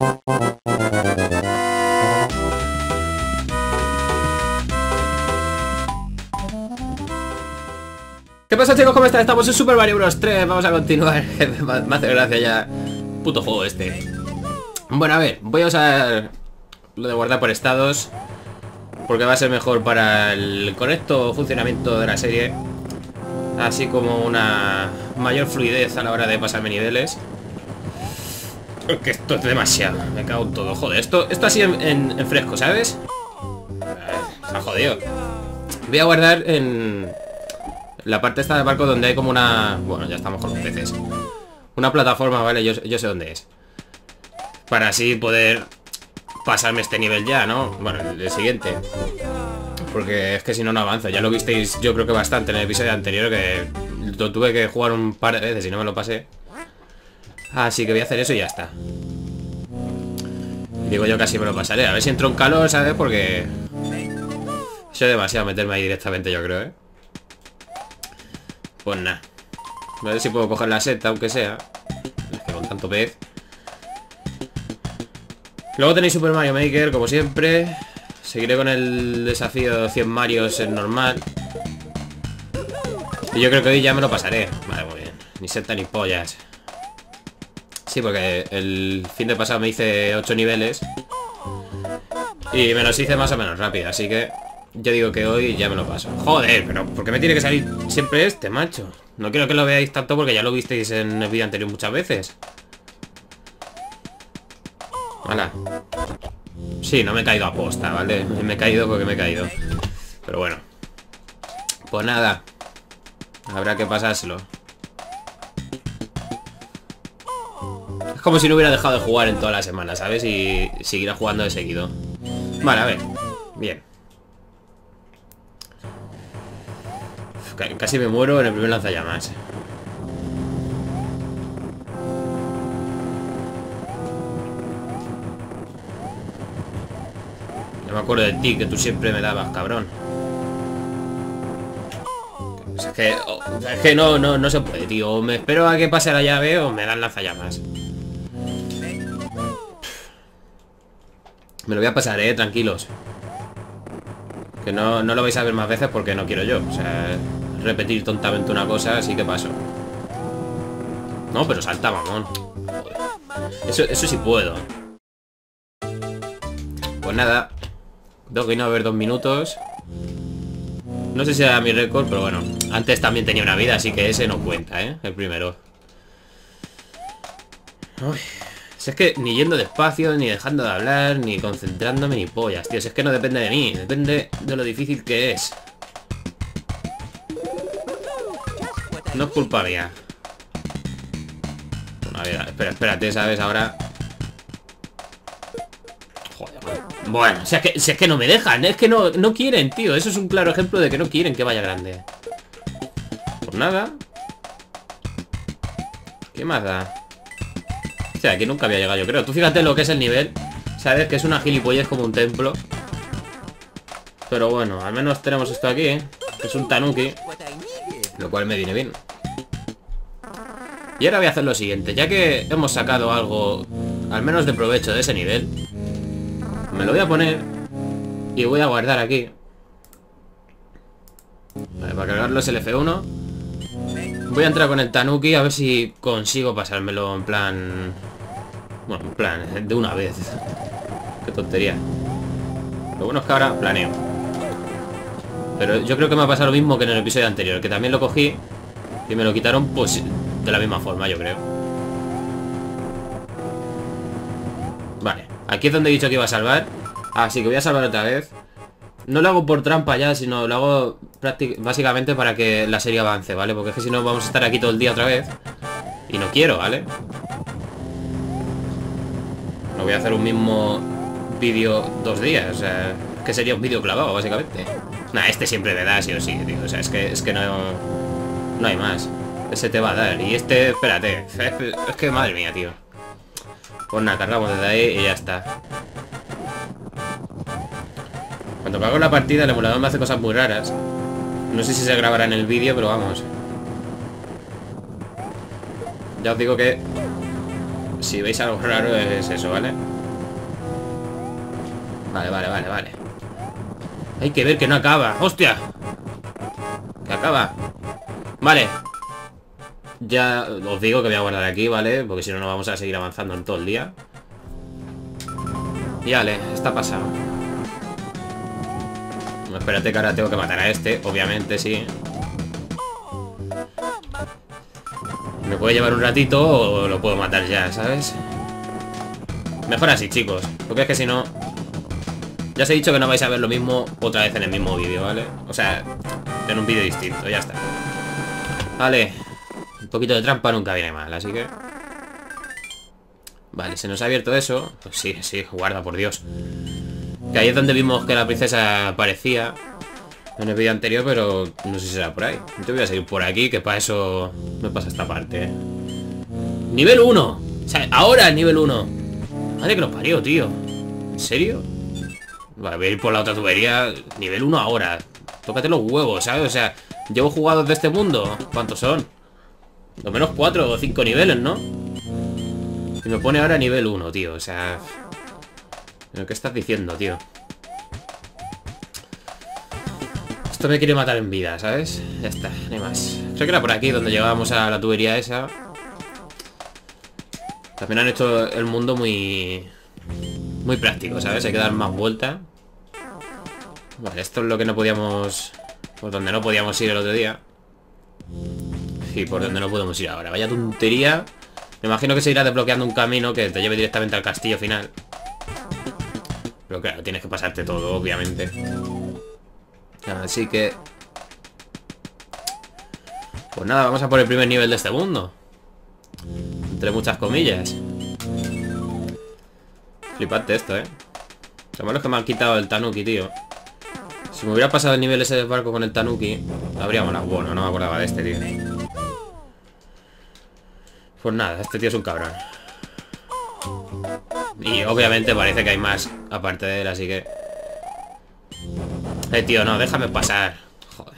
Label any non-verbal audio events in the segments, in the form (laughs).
¿Qué pasa chicos? ¿Cómo están? Estamos en Super Mario Bros. 3 Vamos a continuar. (laughs) Me hace gracia ya. Puto juego este. Bueno, a ver Voy a usar Lo de guardar por estados Porque va a ser mejor para el correcto funcionamiento de la serie Así como una mayor fluidez a la hora de pasarme niveles Que esto es demasiado Me cago en todo Joder, esto, esto así en, fresco, ¿sabes? Está jodido Voy a guardar en la parte esta del barco donde hay como una... Bueno, ya estamos con los peces. Una plataforma, ¿vale? Yo, sé dónde es. Para así poder pasarme este nivel ya, ¿no? Bueno, el, siguiente. Porque es que si no, no avanzo. Ya lo visteis yo creo que bastante en el episodio anterior que lo tuve que jugar un par de veces y no me lo pasé. Así que voy a hacer eso y ya está. Digo yo casi me lo pasaré. A ver si entro en calor, ¿sabes? Porque... Eso es demasiado meterme ahí directamente, yo creo, ¿eh? Pues nada. A ver si puedo coger la seta, aunque sea. Es que con tanto pez. Luego tenéis Super Mario Maker, como siempre. Seguiré con el desafío 100 Marios en normal. Y yo creo que hoy ya me lo pasaré. Vale, muy bien. Ni seta ni pollas. Sí, porque el fin de pasado me hice 8 niveles. Y me los hice más o menos rápido, así que yo digo que hoy ya me lo paso. Joder, pero ¿por qué me tiene que salir siempre este, macho? No quiero que lo veáis tanto porque ya lo visteis en el vídeo anterior muchas veces. Hala. Sí, no me he caído a posta, ¿vale? Me he caído porque me he caído. Pero bueno. Pues nada. Habrá que pasárselo. Como si no hubiera dejado de jugar en toda la semana, ¿sabes? Y seguirá jugando de seguido. Vale, a ver. Bien. Casi me muero en el primer lanzallamas. Me acuerdo de ti, que tú siempre me dabas, cabrón. Es que, es que no, no, no se puede, tío. O me espero a que pase la llave o me dan lanzallamas. Me lo voy a pasar, eh, tranquilos. Que no, no lo vais a ver más veces porque no quiero yo. O sea, repetir tontamente una cosa, así que paso. No, pero salta, mamón. Eso, eso sí puedo. Pues nada. Tengo que a ver dos minutos. No sé si era mi récord, pero bueno. Antes también tenía una vida, así que ese no cuenta, ¿eh? El primero. Uy. Si es que ni yendo despacio, ni dejando de hablar, ni concentrándome, ni pollas, tío. Si es que no depende de mí, depende de lo difícil que es. No es culpa mía. Bueno, a ver, espera, espérate, ¿sabes? Ahora... Joder, bueno, si es, que, es que no me dejan, es que no, no quieren, tío. Eso es un claro ejemplo de que no quieren que vaya grande. Por nada. ¿Qué más da? Aquí nunca había llegado, yo creo. Tú fíjate lo que es el nivel. Sabes que es una gilipollez como un templo. Pero bueno, al menos tenemos esto aquí, ¿eh? Es un tanuki. Lo cual me viene bien. Y ahora voy a hacer lo siguiente. Ya que hemos sacado algo, al menos de provecho de ese nivel, me lo voy a poner y voy a guardar aquí. Vale, para cargarlo el F1. Voy a entrar con el Tanuki a ver si consigo pasármelo en plan... Bueno, en plan, de una vez. Qué tontería. Lo bueno es que ahora planeo. Pero yo creo que me ha pasado lo mismo que en el episodio anterior, que también lo cogí y me lo quitaron pues de la misma forma, yo creo. Vale, aquí es donde he dicho que iba a salvar. Así que voy a salvar otra vez. No lo hago por trampa ya, sino lo hago básicamente para que la serie avance, ¿vale? Porque es que si no vamos a estar aquí todo el día otra vez. Y no quiero, ¿vale? No voy a hacer un mismo vídeo dos días, o sea, que sería un vídeo clavado, básicamente. Nah, este siempre me da sí o sí, tío. O sea, es que, es que no, no hay más. Ese te va a dar. Y este, espérate. Es que madre mía, tío. Pues nada, cargamos desde ahí y ya está. Cuando cago la partida el emulador me hace cosas muy raras. No sé si se grabará en el vídeo, pero vamos. Ya os digo que Si veis algo raro es eso, ¿vale? Vale, vale, vale, vale. Hay que ver que no acaba. ¡Hostia! Que acaba. Vale. Ya os digo que voy a guardar aquí, ¿vale? Porque si no, no vamos a seguir avanzando en todo el día. Y vale, está pasado. Espérate que ahora tengo que matar a este, obviamente, sí. Me puede llevar un ratito o lo puedo matar ya, ¿sabes? Mejor así, chicos. Porque es que si no... Ya os he dicho que no vais a ver lo mismo otra vez en el mismo vídeo, ¿vale? O sea, en un vídeo distinto, ya está. Vale. Un poquito de trampa nunca viene mal, así que... Vale, se nos ha abierto eso. Pues sí, sí, guarda, por Dios. Que ahí es donde vimos que la princesa aparecía en el vídeo anterior, pero no sé si será por ahí. Yo voy a seguir por aquí, que para eso me pasa esta parte. ¡Nivel 1! O sea, ahora nivel 1. Madre que lo parió, tío. ¿En serio? Vale, voy a ir por la otra tubería. Nivel 1 ahora. Tócate los huevos, ¿sabes? O sea, llevo jugados de este mundo. ¿Cuántos son? Lo menos 4 o 5 niveles, ¿no? Y me pone ahora nivel 1, tío. O sea... ¿Pero qué estás diciendo, tío? Esto me quiere matar en vida, ¿sabes? Ya está, ni más. Creo que era por aquí donde llegábamos a la tubería esa. También han hecho el mundo muy... Muy práctico, ¿sabes? Hay que dar más vuelta. Vale, esto es lo que no podíamos... Por donde no podíamos ir el otro día. Y por donde no podemos ir ahora. Vaya tontería. Me imagino que se irá desbloqueando un camino que te lleve directamente al castillo final. Pero claro, tienes que pasarte todo, obviamente. Así que... Pues nada, vamos a por el primer nivel de este mundo. Entre muchas comillas. Flipante esto, ¿eh? Lo malo es que me han quitado el Tanuki, tío. Si me hubiera pasado el nivel ese de barco con el Tanuki, habría molado. Bueno, no me acordaba de este, tío. Pues nada, este tío es un cabrón. Y obviamente parece que hay más aparte de él, así que... Eh, tío, no, déjame pasar. Joder.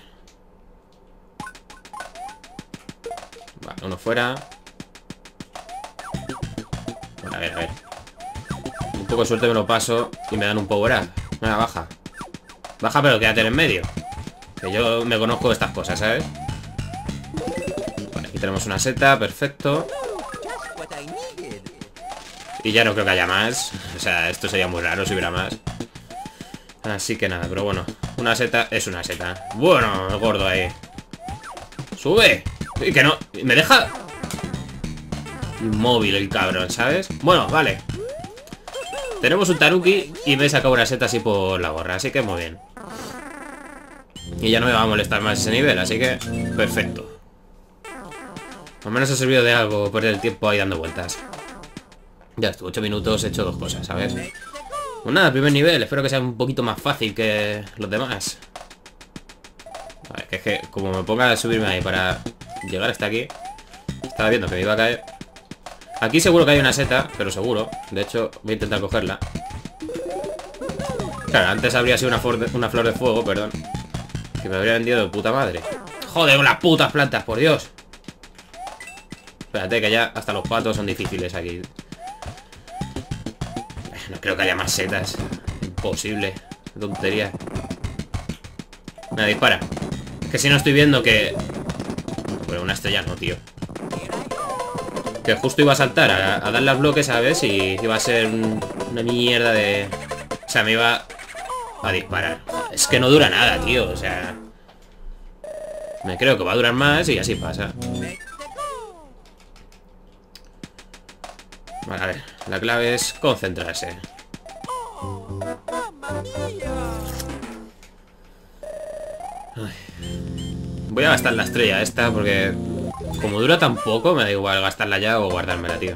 Vale, uno fuera. Bueno, a ver, a ver. Un poco de suerte me lo paso y me dan un power up. Baja. Baja, pero quédate en medio. Que yo me conozco estas cosas, ¿sabes? Vale, aquí tenemos una seta, perfecto. Y ya no creo que haya más. O sea, esto sería muy raro si hubiera más. Así que nada, pero bueno. Una seta es una seta. Bueno, gordo ahí. ¡Sube! Y que no... Me deja... Inmóvil el cabrón, ¿sabes? Bueno, vale. Tenemos un Taruki y me saca una seta así por la gorra, así que muy bien. Y ya no me va a molestar más ese nivel, así que... Perfecto. Al menos ha servido de algo perder el tiempo ahí dando vueltas. Ya estuvo, 8 minutos, he hecho dos cosas, ¿sabes? Pues nada, primer nivel, espero que sea un poquito más fácil que los demás. Vale, que es que como me ponga a subirme ahí para llegar hasta aquí, estaba viendo que me iba a caer. Aquí seguro que hay una seta, pero seguro. De hecho, voy a intentar cogerla. Claro, antes habría sido una, una flor de fuego, perdón. Que me habría vendido de puta madre. Joder, las putas plantas, por Dios. Espérate, que ya hasta los patos son difíciles aquí. No creo que haya más setas. Imposible. Tontería. Me dispara. que si no estoy viendo que... Bueno, una estrella no, tío. Que justo iba a saltar a, a darle al bloque, ¿sabes? Y iba a ser una mierda de... O sea, me iba a disparar. Es que no dura nada, tío. O sea... Me creo que va a durar más y así pasa. Vale, a ver. La clave es concentrarse. Voy a gastar la estrella esta porque como dura tan poco me da igual gastarla ya o guardármela, tío.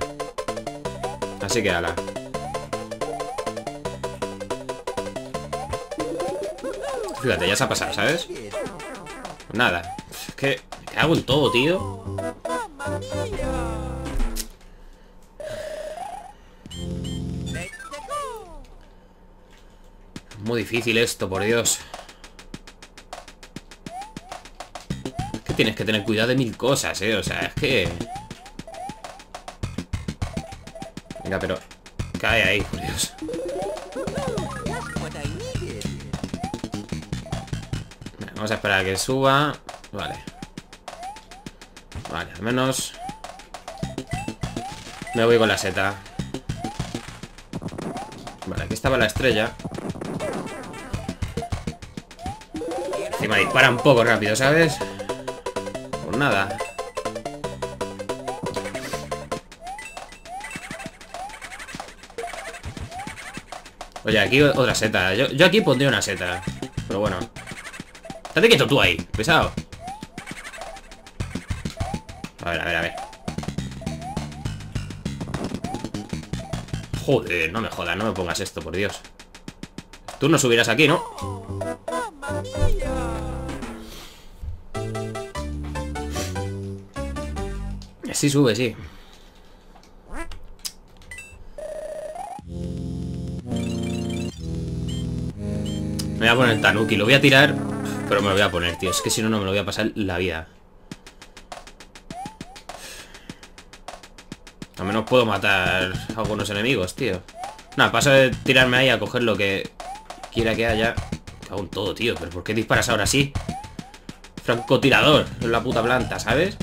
Así que ala. Fíjate, ya se ha pasado, ¿sabes? Nada. Es que me hago en todo, tío. Muy difícil esto, por Dios. Es que tienes que tener cuidado de mil cosas, ¿eh? O sea, es que... Venga, pero... Cae ahí, por Dios. Vamos a esperar a que suba. Vale. Vale, al menos... Me voy con la seta. Vale, aquí estaba la estrella. Encima dispara un poco rápido, ¿sabes? Pues nada. Oye, aquí otra seta. Yo, aquí pondría una seta. Pero bueno. Estate quieto tú ahí, pesado. A ver, a ver, a ver. Joder, no me jodas, no me pongas esto, por Dios. Tú no subirás aquí, ¿no? Sí sube, sí. Me voy a poner Tanuki, lo voy a tirar Pero me lo voy a poner, tío Es que si no, no me lo voy a pasar la vida Al menos puedo matar a algunos enemigos, tío Nada, paso de tirarme ahí a coger lo que quiera que haya Cago en todo, tío Pero ¿por qué disparas ahora así? Francotirador en la puta planta, ¿sabes?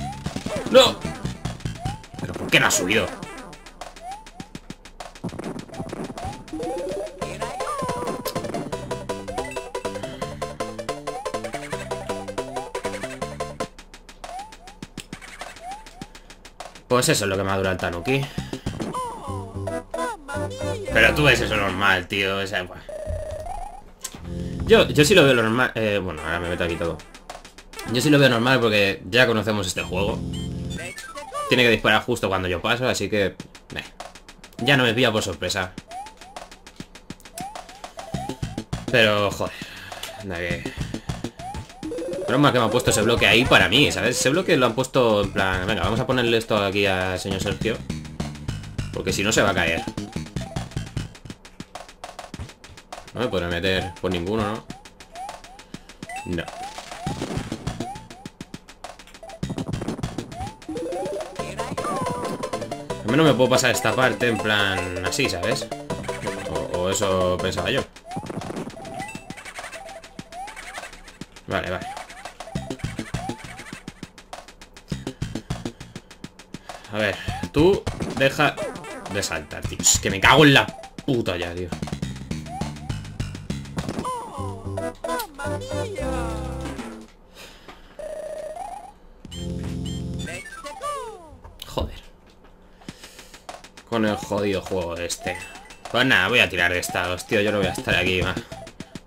¡No! ¿Pero por qué no ha subido? Pues eso es lo que me dura el Tanuki. Pero tú ves eso normal, tío. yo, yo sí lo veo normal. Eh, bueno, ahora me meto aquí todo. Yo sí lo veo normal porque ya conocemos este juego. Tiene que disparar justo cuando yo paso, así que... ya no me pilla por sorpresa. Pero, joder. Anda que... Más que me ha puesto ese bloque ahí para mí, ¿sabes? Ese bloque lo han puesto en plan... Venga, vamos a ponerle esto aquí al señor Sergio. Porque si no se va a caer. No me podré meter por ninguno, ¿no? No. Menos me puedo pasar esta parte en plan así, ¿sabes? o eso pensaba yo. Vale, vale. A ver, tú deja de saltar, tío. Es que me cago en la puta ya, tío. Con el jodido juego este. Pues nada, voy a tirar de estados, tío. Yo no voy a estar aquí más,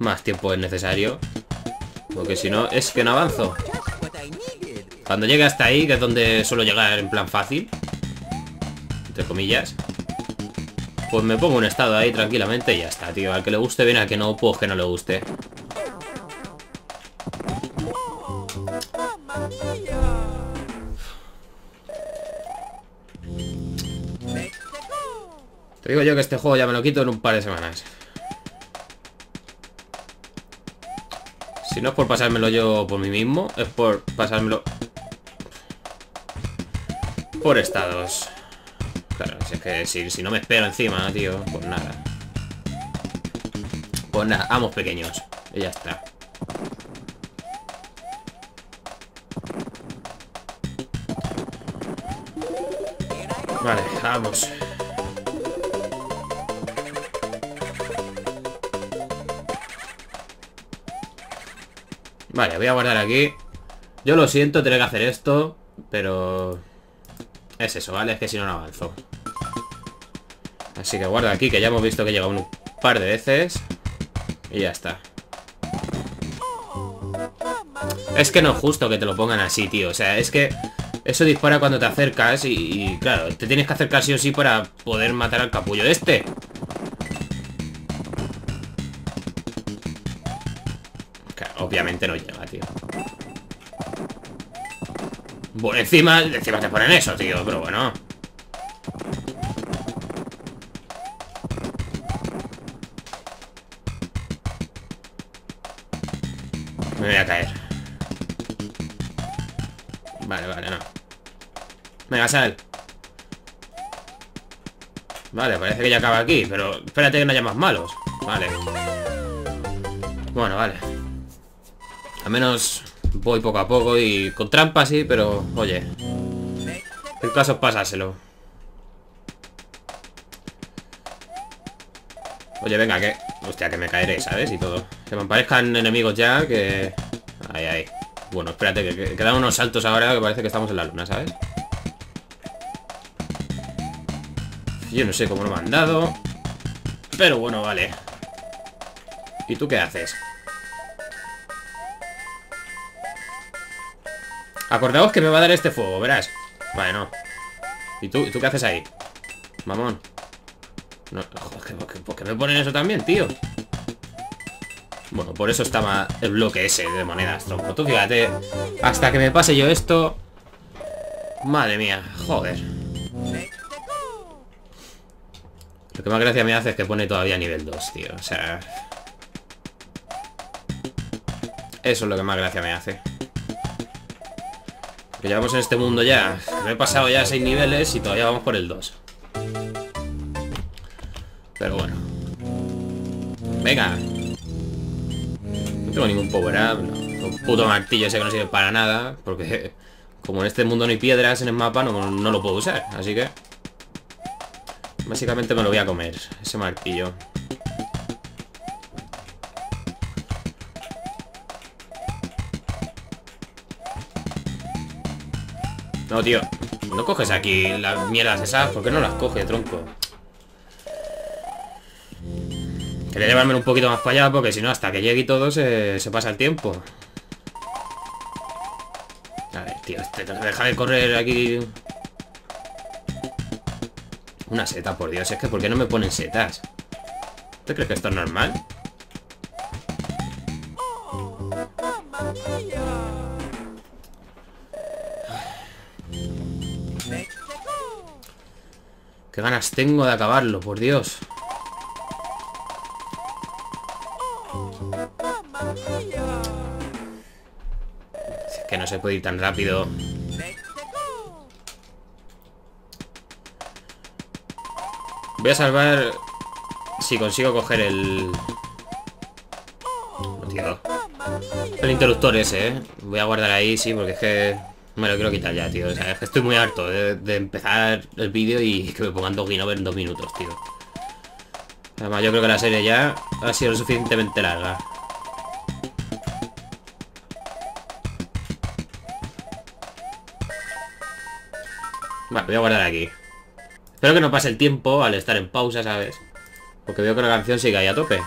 más tiempo es necesario. Porque si no, es que no avanzo. Cuando llegue hasta ahí, que es donde suelo llegar en plan fácil Entre comillas Pues me pongo un estado ahí tranquilamente y ya está, tío Al que le guste bien, al que no, pues que no le guste Digo yo que este juego ya me lo quito en un par de semanas Si no es por pasármelo yo por mí mismo, es por pasármelo por estados. Claro, si es que si, no me espero encima, tío, pues nada. Pues nada, vamos pequeños. Y ya está. Vale, vamos. Vale, voy a guardar aquí. Yo lo siento tener que hacer esto, pero es eso, ¿vale? Es que si no, no avanzo. Así que guarda aquí, que ya hemos visto que llega un par de veces. Y ya está. Es que no es justo que te lo pongan así, tío. O sea, es que eso dispara cuando te acercas y, claro, te tienes que acercar sí o sí para poder matar al capullo este. Obviamente no llega, tío. Bueno, encima, encima te ponen eso, tío, pero bueno. Me voy a caer. Vale, vale, no. Venga, sal. Vale, parece que ya acaba aquí, pero espérate que no haya más malos. Vale. Bueno, vale. Al menos voy poco a poco y con trampa sí, pero oye. El caso pasárselo. Oye, venga, que... Hostia, que me caeré, ¿sabes? Y todo. Que me aparezcan enemigos ya, que... Ahí, ahí. Bueno, espérate, que, quedan unos saltos ahora que parece que estamos en la luna, ¿sabes? Yo no sé cómo lo me han dado. Pero bueno, vale. ¿Y tú qué haces? Acordaos que me va a dar este fuego, verás. Vale, no. ¿Y tú, ¿Y tú qué haces ahí? Mamón. ¿por qué me ponen eso también, tío? Bueno, por eso estaba el bloque ese de monedas, tronco. Tú fíjate, hasta que me pase yo esto... Madre mía, joder. Lo que más gracia me hace es que pone todavía nivel 2, tío. O sea... Eso es lo que más gracia me hace. Que llevamos en este mundo ya. Me he pasado ya 6 niveles y todavía vamos por el 2. Pero bueno. Venga. No tengo ningún power up. Un puto martillo ese que no sirve para nada. Porque (laughs) como en este mundo no hay piedras en el mapa, no, no lo puedo usar. Así que... Básicamente me lo voy a comer. Ese martillo. No, tío. No coges aquí las mierdas esas. ¿Por qué no las coge, tronco? Quería llevarme un poquito más para allá porque si no, hasta que llegue y todo se, pasa el tiempo. A ver, tío, este, de correr aquí. Una seta, por Dios. Es que ¿por qué no me ponen setas? ¿Te crees que esto es normal? Qué ganas tengo de acabarlo, por Dios. que no se puede ir tan rápido. Voy a salvar si consigo coger el... El interruptor ese, ¿eh? Voy a guardar ahí, sí, porque es que... Me lo quiero quitar ya, tío. O sea, es que estoy muy harto de, empezar el vídeo y (laughs) que me pongan dos Over en dos minutos, tío. Además, yo creo que la serie ya ha sido lo suficientemente larga. Vale, voy a guardar aquí. Espero que no pase el tiempo al estar en pausa, ¿sabes? Porque veo que la canción sigue ahí a tope.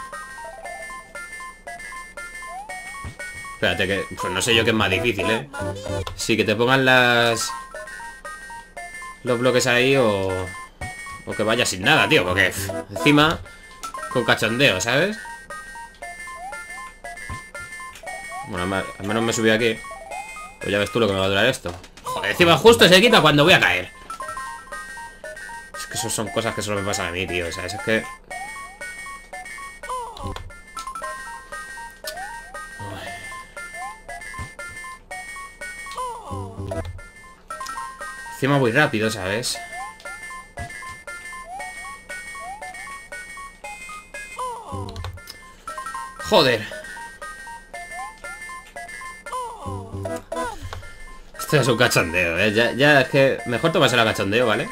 Espérate que... Pues no sé yo qué es más difícil, ¿eh? Sí, que te pongan las... Los bloques ahí o... O que vaya sin nada, tío, porque... Encima... Con cachondeo, ¿sabes? Bueno, al menos me subí aquí. Pues ya ves tú lo que me va a durar esto. Joder, encima justo se quita cuando voy a caer. Es que eso son cosas que solo me pasan a mí, tío. O sea, es que... Encima muy rápido, ¿sabes? Joder. Esto es un cachondeo, ¿eh? Ya, es que... Mejor tomarse el cachondeo, ¿vale?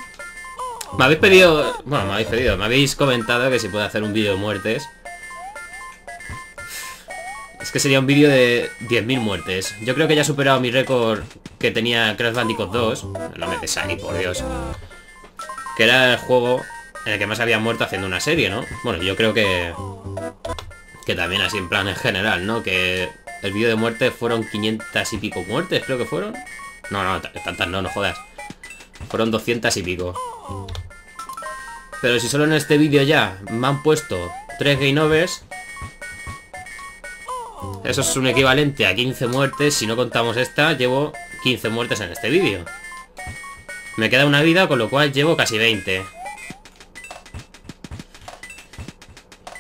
Me habéis pedido... Bueno, me habéis pedido... Me habéis comentado que si puedo hacer un vídeo de muertes. Es que sería un vídeo de 10.000 muertes. Yo creo que ya he superado mi récord que tenía Crash Bandicoot 2. No me des ahí, por Dios. Que era el juego en el que más había muerto haciendo una serie, ¿no? Bueno, yo creo que... Que también así en plan en general, ¿no? Que el vídeo de muerte fueron 500 y pico muertes, creo que fueron. No, no, tantas no, no jodas. Fueron 200 y pico. Pero si solo en este vídeo ya me han puesto 3 game overs, eso es un equivalente a 15 muertes. Si no contamos esta, llevo 15 muertes en este vídeo. Me queda una vida, con lo cual llevo casi 20.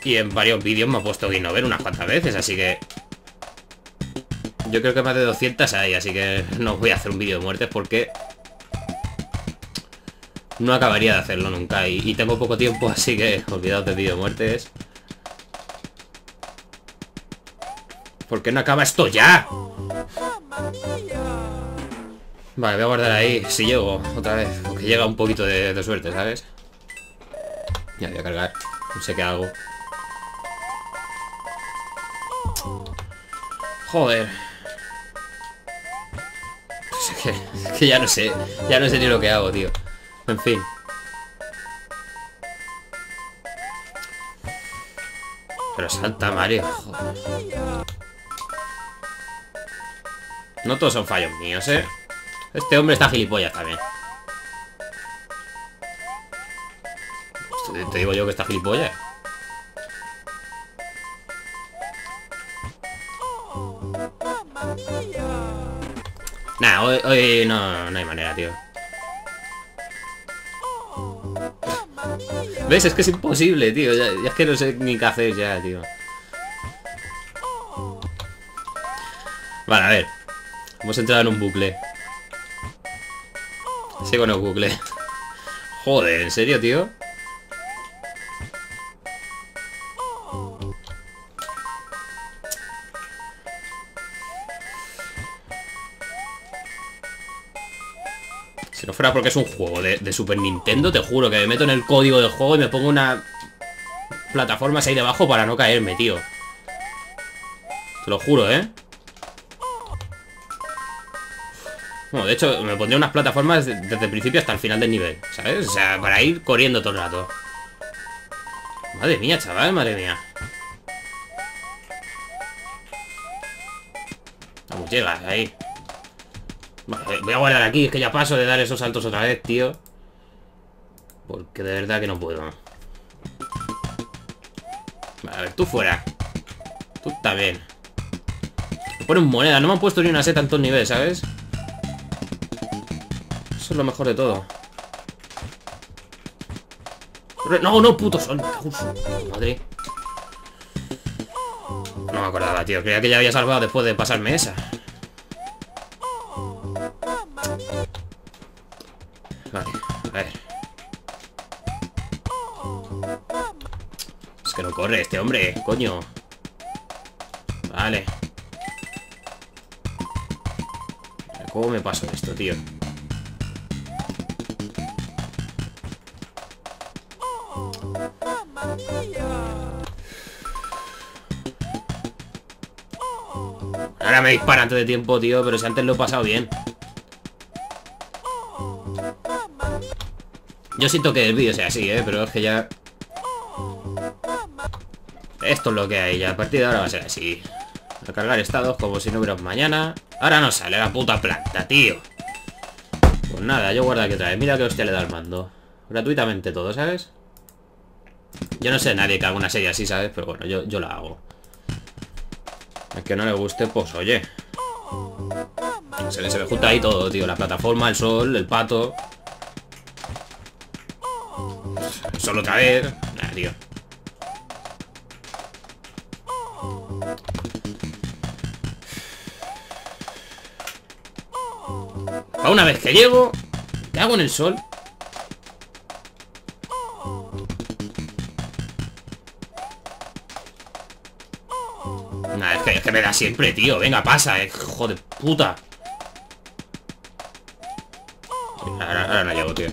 Y en varios vídeos me ha puesto Game Over unas cuantas veces, así que... Yo creo que más de 200 hay, así que (laughs) no voy a hacer un vídeo de muertes porque... no acabaría de hacerlo nunca. Y, tengo poco tiempo, (laughs) así que olvidaos de video muertes. ¿Por qué no acaba esto ya? Vale, voy a guardar ahí. Si llego, otra vez. Porque llega un poquito de, suerte, ¿sabes? Ya voy a cargar. No sé qué hago. Joder. Pues es que, ya no sé. Ya no sé ni lo que hago, tío. En fin. Pero salta Mario, joder. No todos son fallos míos, ¿eh? Este hombre está gilipollas también. Te, digo yo que está gilipollas. Nah, hoy, no, no hay manera, tío. ¿Ves? Es que es imposible, tío. Ya, es que no sé ni qué hacer ya, tío. Vale, a ver. Hemos entrado en un bucle. Sigo en un bucle. Joder, ¿en serio, tío? Si no fuera porque es un juego de, Super Nintendo, te juro que me meto en el código del juego y me pongo una plataforma ahí debajo para no caerme, tío. Te lo juro, ¿eh? Bueno, de hecho, me pondría unas plataformas desde el principio hasta el final del nivel, ¿sabes? O sea, para ir corriendo todo el rato. Madre mía, chaval, madre mía. Vamos, llega, ahí voy a guardar aquí, es que ya paso de dar esos saltos otra vez, tío. Porque de verdad que no puedo. Vale, a ver, tú fuera. Tú también. Me ponen moneda, no me han puesto ni una seta en todo el nivel, ¿sabes? Es lo mejor de todo. No, no, puto sol. Madre. No me acordaba, tío. Creía que ya había salvado después de pasarme esa. Vale, a ver. Es que no corre este hombre, coño. Vale. ¿Cómo me paso esto, tío? Me dispara antes de tiempo, tío, pero si antes lo he pasado bien. Yo siento que el vídeo sea así, ¿eh? Pero es que ya... Esto es lo que hay ya. A partir de ahora va a ser así. A cargar estados como si no hubiera mañana. Ahora no sale la puta planta, tío. Pues nada, yo guardo aquí otra vez. Mira que hostia le da el mando. Gratuitamente todo, ¿sabes? Yo no sé nadie que haga una serie así, ¿sabes? Pero bueno, yo, yo la hago. A que no le guste, pues oye. Se se le junta ahí todo, tío. La plataforma, el sol, el pato. Solo otra vez. Nada, tío. Una vez que llego, ¿qué hago en el sol? Me da siempre, tío. Venga, pasa, eh. Hijo de puta. Ahora, no llego, tío.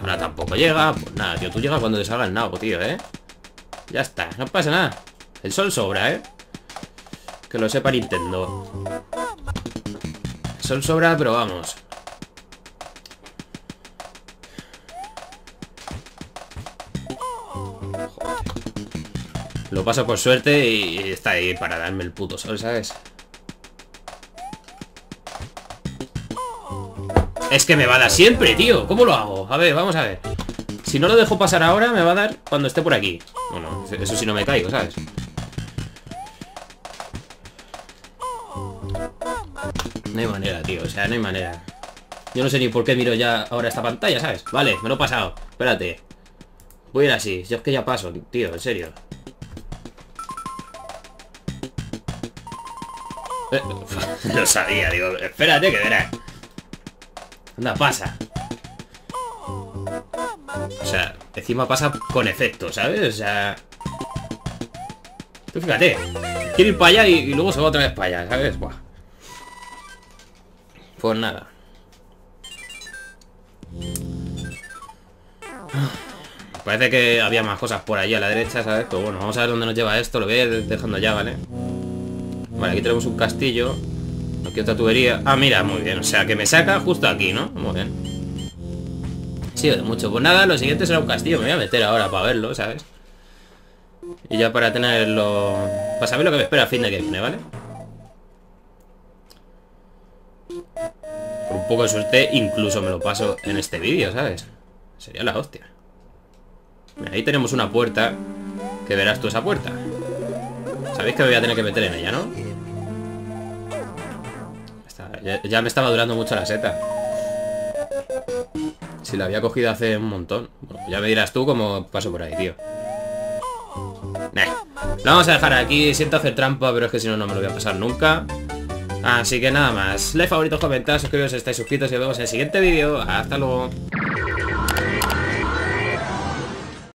Ahora tampoco llega. Pues nada, tío, tú llegas cuando te salga el nabo, tío, ¿eh? Ya está, no pasa nada. El sol sobra, ¿eh? Que lo sepa Nintendo. Sol sobra, pero vamos. Lo paso por suerte y está ahí para darme el puto sol, ¿sabes? Es que me va a dar siempre, tío. ¿Cómo lo hago? A ver, vamos a ver. Si no lo dejo pasar ahora, me va a dar cuando esté por aquí. Bueno, eso sí no me caigo, ¿sabes? No hay manera, tío. O sea, no hay manera. Yo no sé ni por qué miro ya ahora esta pantalla, ¿sabes? Vale, me lo he pasado. Espérate. Voy a ir así. Yo es que ya paso, tío, en serio. (laughs) Lo sabía, digo, espérate que verás. Anda, pasa. O sea, encima pasa con efecto, ¿sabes? O sea... Tú fíjate, quiere ir para allá y, y luego se va otra vez para allá, ¿sabes? Buah. Pues nada. Parece que había más cosas por allí a la derecha, ¿sabes? Pero bueno, vamos a ver dónde nos lleva esto. Lo voy a ir dejando ya, ¿vale? Vale, aquí tenemos un castillo. Aquí otra tubería. Ah, mira, muy bien. O sea, que me saca justo aquí, ¿no? Muy bien. Sí, de mucho. Pues nada, lo siguiente será un castillo. Me voy a meter ahora para verlo, ¿sabes? Y ya para tenerlo... Para saber lo que me espera a fin de que viene, ¿vale? Por un poco de suerte, incluso me lo paso en este vídeo, ¿sabes? Sería la hostia. Ahí tenemos una puerta Que verás tú esa puerta Sabéis que me voy a tener que meter en ella, ¿no? Ya, me estaba durando mucho la seta. Si la había cogido hace un montón. Bueno, Ya me dirás tú cómo paso por ahí, tío. Lo vamos a dejar aquí. Siento hacer trampa, pero es que si no, no me lo voy a pasar nunca. Así que nada más. Like, favoritos, comentarios, suscribiros si estáis suscritos Y nos vemos en el siguiente vídeo. Hasta luego